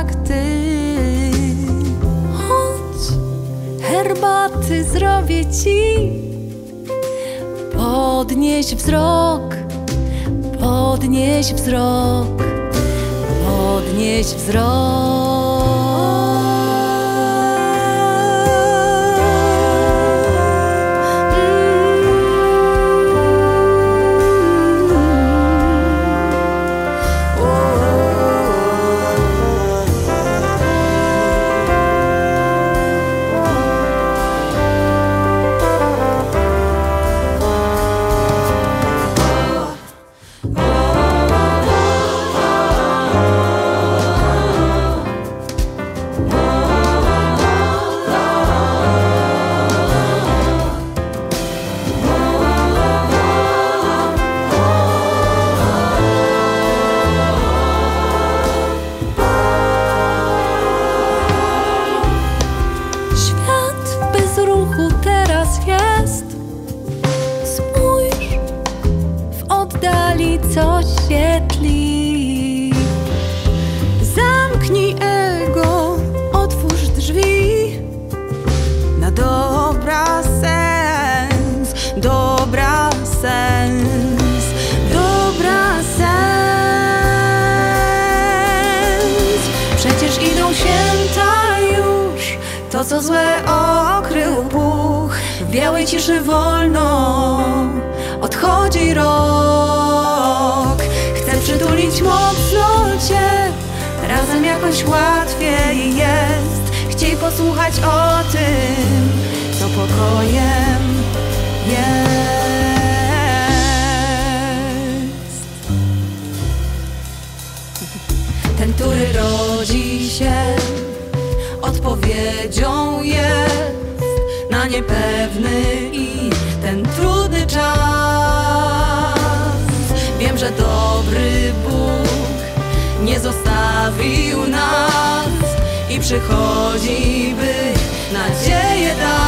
Jak ty. Chodź, herbaty zrobię ci. Podnieś wzrok, podnieś wzrok, podnieś Świat coś świetli. Zamknij ego, otwórz drzwi na dobra sens, dobra sens, dobra sens. Przecież idą święta już, to co złe okrył Bóg. W białej ciszy wolno przytulić mocno Cię, razem jakoś łatwiej jest. Chciej posłuchać o tym, co pokojem jest. Ten, który rodzi się, odpowiedzią jest zostawił nas i przychodzi, by nadzieję.